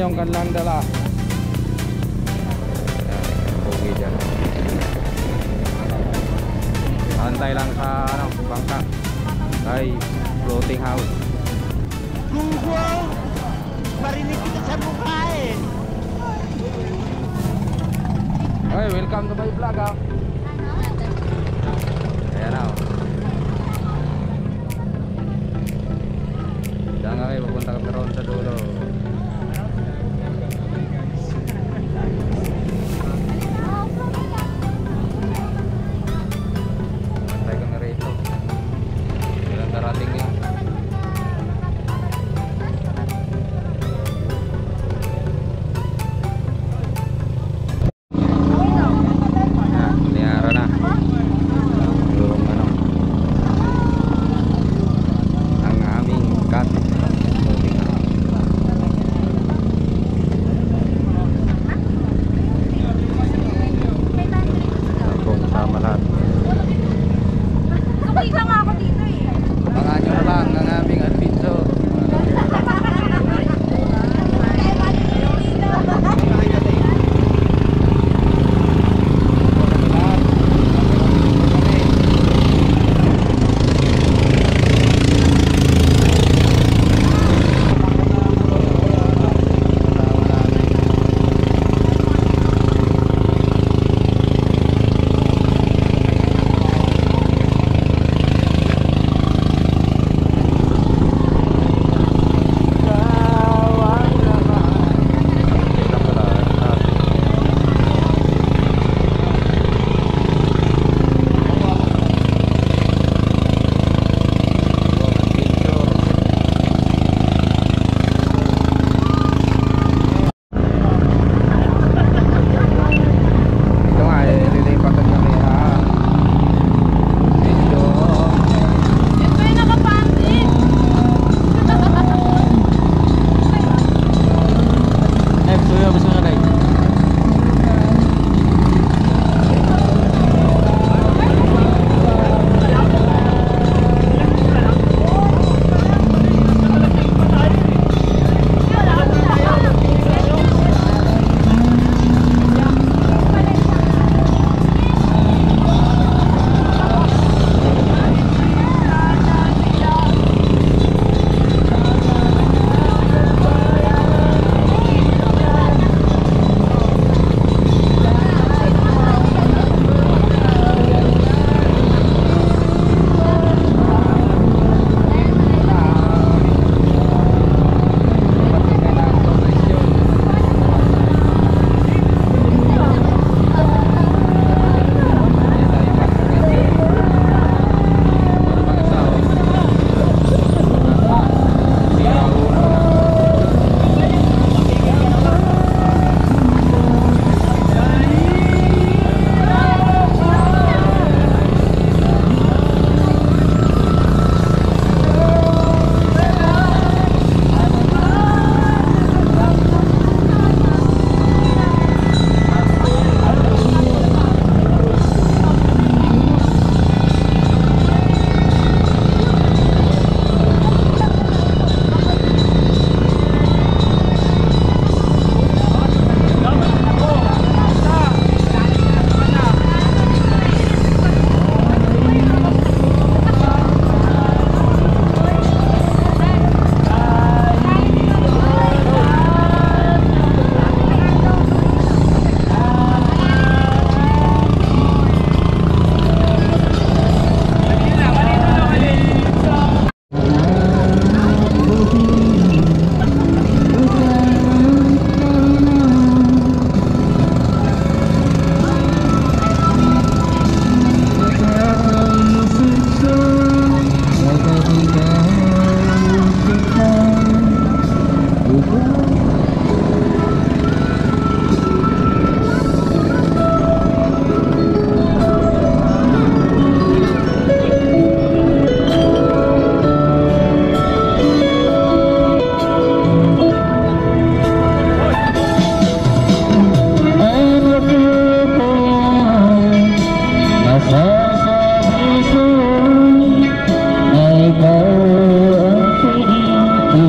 yung kanilang dala. Bugi dyan. Antay lang sa ano, bangka. Ay, floating house. Google! Marinig kita sa mukha eh! Hey, welcome to my vlog ah. Ayan na Diyan kami, pupunta kami roon sa dulo.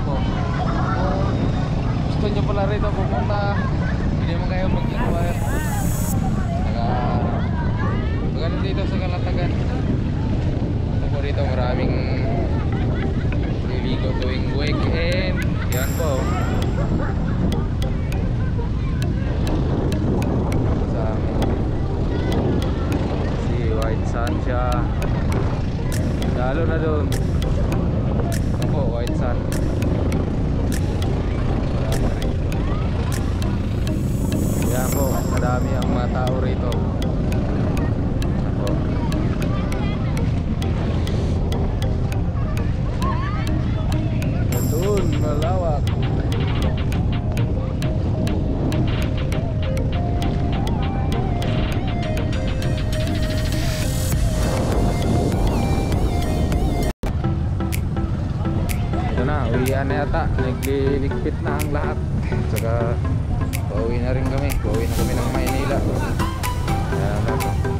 po. Kung gusto nyo pala rito pumunta, hindi mo kayo mag-inquire. Maganda dito sa Kalatagan. Ito po dito maraming liligo tuwing weekend. Yan po. Sa. Si White Sun siya. Lalo na doon. Po, White rito. Yan po, madami ang mga tao rito. Ito na, uwian yata. Nagliligpit na ang lahat. Saka, pauwi na rin kami. Pauwi na kami ng Maynila. Kaya na